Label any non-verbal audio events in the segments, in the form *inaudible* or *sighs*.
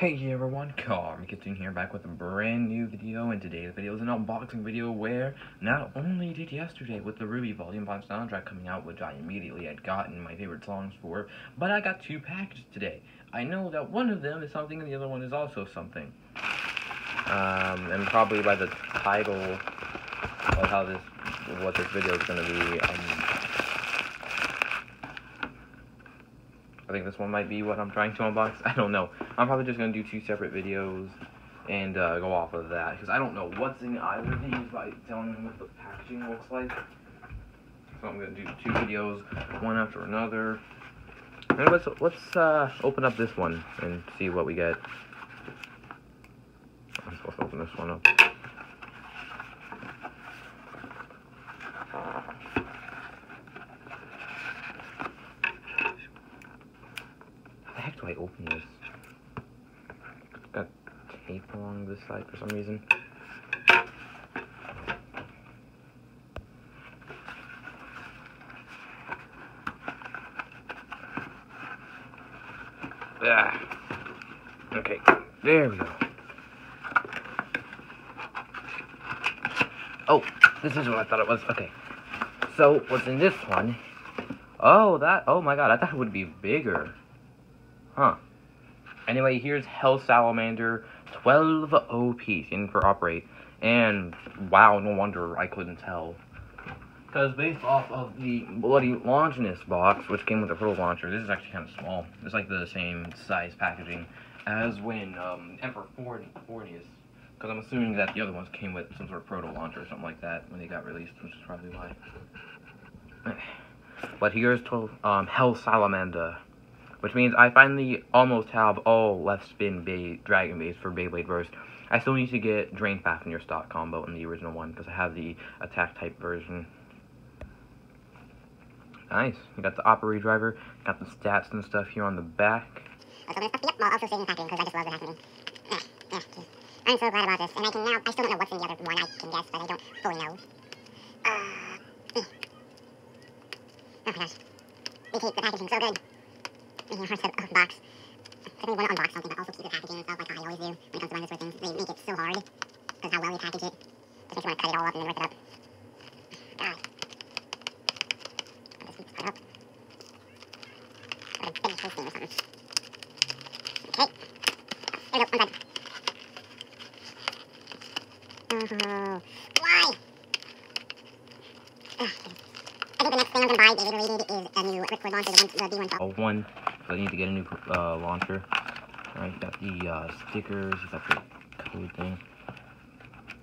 Hey everyone, Karma Kitsune here back with a brand new video and today's video is an unboxing video where not only did yesterday with the RWBY Volume 5 soundtrack coming out which I immediately had gotten my favorite songs for, but I got two packages today. I know that one of them is something and the other one is also something. Um, and probably by the title of how this, what this video is going to be, um, I think this one might be what I'm trying to unbox. *laughs* I don't know. I'm probably just going to do two separate videos and uh, go off of that. Because I don't know what's in either of these by telling what the packaging looks like. So I'm going to do two videos, one after another. And let's, let's uh, open up this one and see what we get. I'm supposed to open this one up. the heck do I open this? Got tape along this side for some reason. Ah. Okay, there we go. Oh, this is what I thought it was. Okay. So, what's in this one? Oh, that, oh my god, I thought it would be bigger. Huh. Anyway, here's Hell Salamander 12 OP in for Operate. And wow, no wonder I couldn't tell. Because based off of the Bloody Longinus box, which came with the proto launcher, this is actually kind of small. It's like the same size packaging as when um, Emperor Forneus. Because I'm assuming that the other ones came with some sort of proto launcher or something like that when they got released, which is probably why. *sighs* But here's 12, um, Hell Salamander which means I finally almost have all left spin ba Dragon Base for Beyblade Burst. I still need to get Drain Fafnir stock combo in the original one, because I have the attack type version. Nice. You got the Opera driver, got the stats and stuff here on the back. Yep, while also saving packing, because I just love the happening. Yeah, yeah, geez. I'm so glad about this, and I can now, I still don't know what's in the other one, I can guess, but I don't fully know. Uh, eh. Oh my gosh. They keep the packaging so good making hard to unbox. I really want to unbox something, but also keep the packaging and stuff, like I always do when it comes to buying this things. They make it so hard, because how well they package it. Just makes you want to cut it all up and then rip it up. God. I'll just part up. Finish this thing or something. Okay. There we go, I'm. Oh, why? Ugh. I think the next thing I'm going to buy, David related, is a new Ripcord launcher, the one, the B1 Oh, one I need to get a new uh, launcher. Alright, got the uh, stickers, you got the code thing.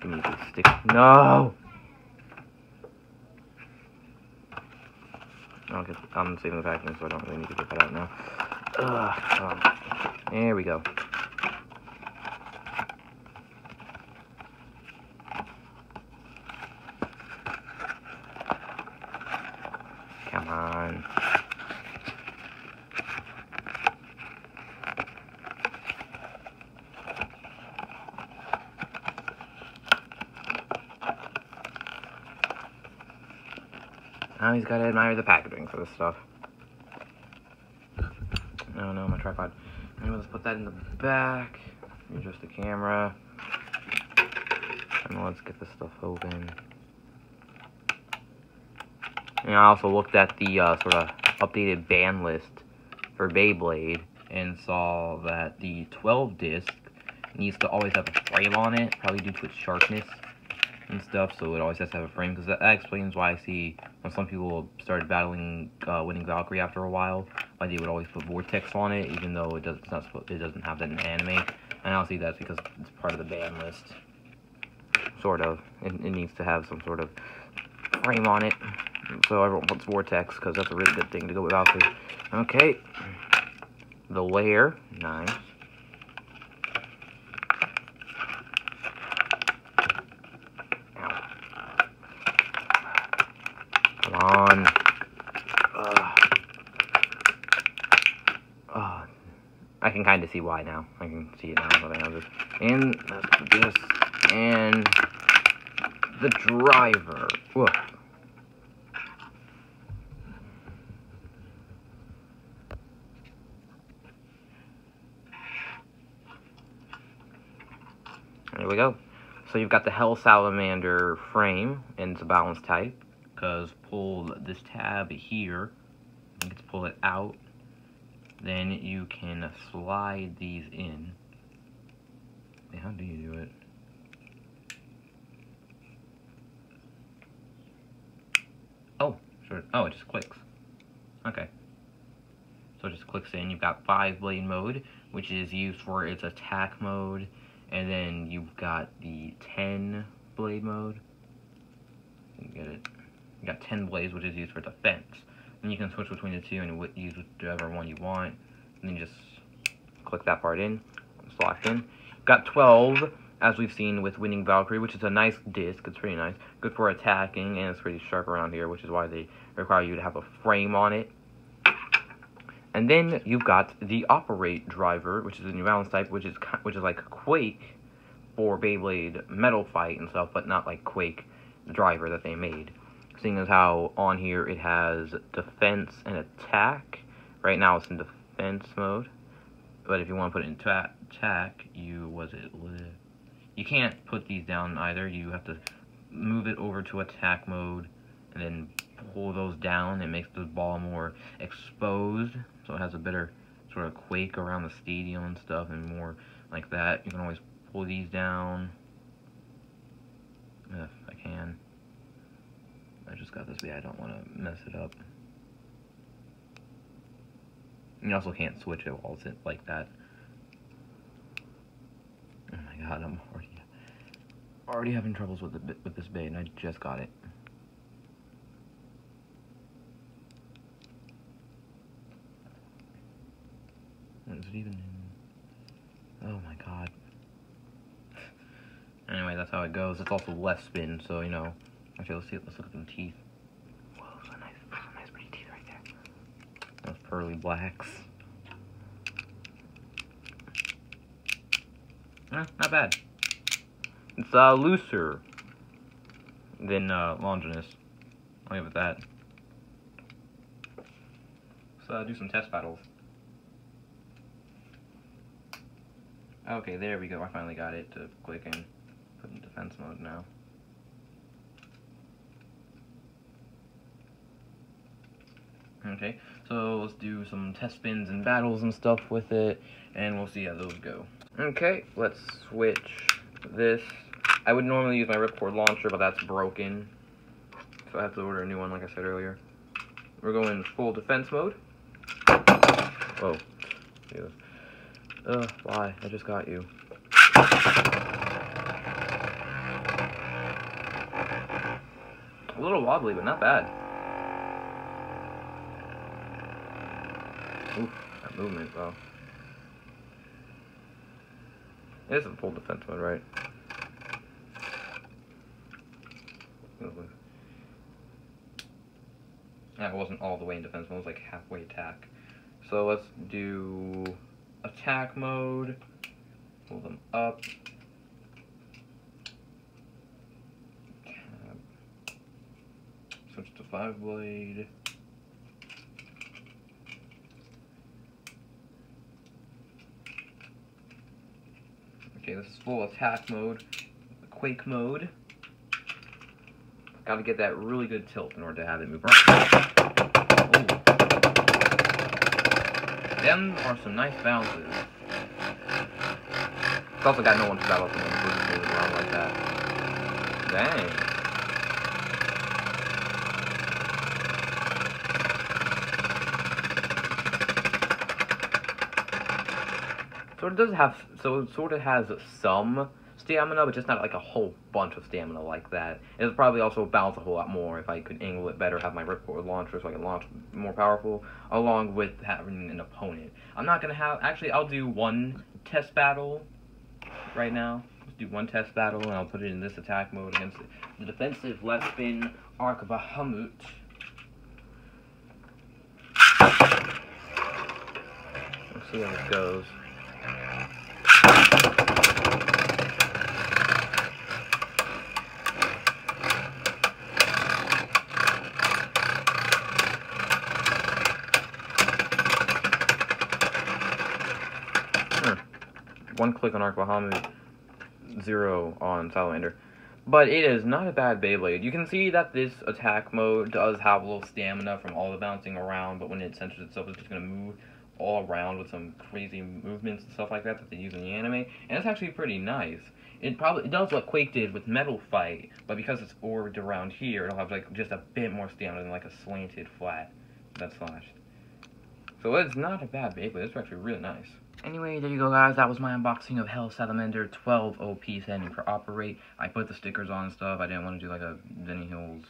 Give me the stick. No! Okay, I'm saving the packaging, so I don't really need to get that out now. Ugh, um, there we go. Come on. Now he's got to admire the packaging for this stuff. Oh no, my tripod. Anyway, let's put that in the back. Adjust the camera. And let's get this stuff open. And I also looked at the uh, sort of updated ban list for Beyblade and saw that the 12 disc needs to always have a frame on it, probably due to its sharpness and stuff, so it always has to have a frame, because that, that, explains why I see when some people started battling uh, Winning Valkyrie after a while, why they would always put Vortex on it, even though it, does, not, it doesn't have that in anime, and I'll see that's because it's part of the ban list, sort of, it, it needs to have some sort of frame on it, so everyone wants Vortex, because that's a really good thing to go with Valkyrie. Okay, the layer, nice. on. Uh, uh, I can kind of see why now. I can see it now. This. And this. And the driver. There we go. So you've got the Hell Salamander frame, and it's a balance type. Because pull this tab here, you can pull it out. Then you can slide these in. How do you do it? Oh, sure. Oh, it just clicks. Okay. So it just clicks in. You've got five blade mode, which is used for its attack mode, and then you've got the 10 blade mode. You get it. You got 10 blades, which is used for defense. And you can switch between the two and use whichever one you want. And then just click that part in, slot in. Got 12, as we've seen with Winning Valkyrie, which is a nice disc. It's pretty nice. Good for attacking, and it's pretty sharp around here, which is why they require you to have a frame on it. And then you've got the Operate driver, which is a new balance type, which is which is like Quake for Beyblade Metal Fight and stuff, but not like Quake driver that they made. Seeing as how on here it has defense and attack. Right now it's in defense mode, but if you want to put it in attack, you was it you can't put these down either. You have to move it over to attack mode and then pull those down. It makes the ball more exposed, so it has a better sort of quake around the stadium and stuff and more like that. You can always pull these down if I can. I just got this way. I don't want to mess it up. You also can't switch it while it's like that. Oh my god, I'm already already having troubles with the with this bait, and I just got it. Is it even in... Oh my god. *laughs* anyway, that's how it goes. It's also less spin, so, you know. Actually, let's see. Let's look at the teeth. Whoa, those nice, those nice pretty teeth right there. Those pearly blacks. Eh, not bad. It's uh, looser than uh, Longinus. I'll give it that. Let's uh, do some test battles. Okay, there we go. I finally got it to click and put in defense mode now. Okay, so let's do some test spins and battles and stuff with it, and we'll see how those go. Okay, let's switch this. I would normally use my ripcord launcher, but that's broken. So I have to order a new one, like I said earlier. We're going full defense mode. Oh, Whoa. Ugh, why? I just got you. A little wobbly, but not bad. Ooh, that movement, though. It is in full defense mode, right? That wasn't all the way in defense mode, it was like halfway attack. So let's do attack mode. Pull them up. Switch to five blade. This is full attack mode. Quake mode. Gotta get that really good tilt in order to have it move around. Them are some nice bounces. It's also got no one to battle for them, so just around like that. Dang. Sort of does have so it sort of has some stamina, but just not like a whole bunch of stamina like that. It would probably also bounce a whole lot more if I could angle it better, have my ripcord launcher so I can launch more powerful, along with having an opponent. I'm not gonna have actually I'll do one test battle right now. Let's do one test battle and I'll put it in this attack mode against the defensive left spin Arc Bahamut. Let's see how this goes. One click on Arc Bahamut zero on Salamander. But it is not a bad Beyblade. You can see that this attack mode does have a little stamina from all the bouncing around, but when it centers itself, it's just going to move all around with some crazy movements and stuff like that that they use in the anime. And it's actually pretty nice. It probably it does what Quake did with Metal Fight, but because it's orbed around here, it'll have like just a bit more stamina than like a slanted flat that's slashed. So it's not a bad Beyblade. It's actually really nice. Anyway, there you go, guys. That was my unboxing of Hell Salamander 12 OP setting for Operate. I put the stickers on and stuff. I didn't want to do like a Benny Hills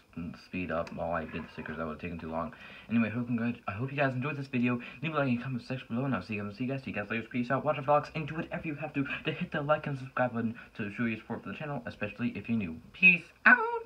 speed up while I did the stickers. That would have taken too long. Anyway, hope good. I hope you guys enjoyed this video. Leave a like in the comment section below, and I'll see you guys. See you guys. See you guys later. Peace out. Watch the vlogs, and do whatever you have to to hit the like and subscribe button to show your support for the channel, especially if you're new. Peace out.